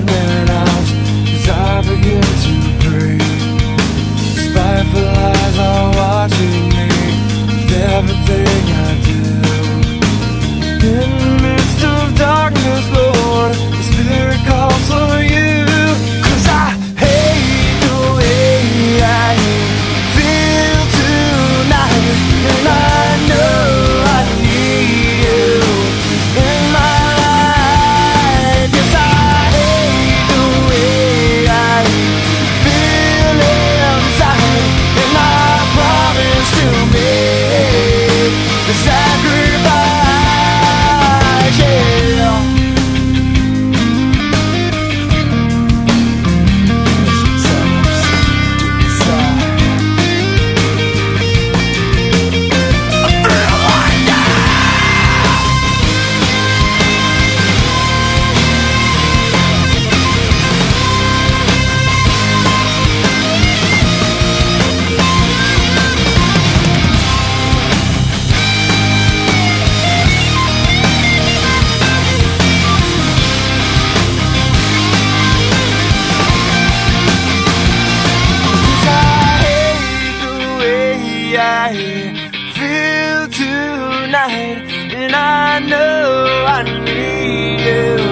Everything feel tonight, and I know I need you.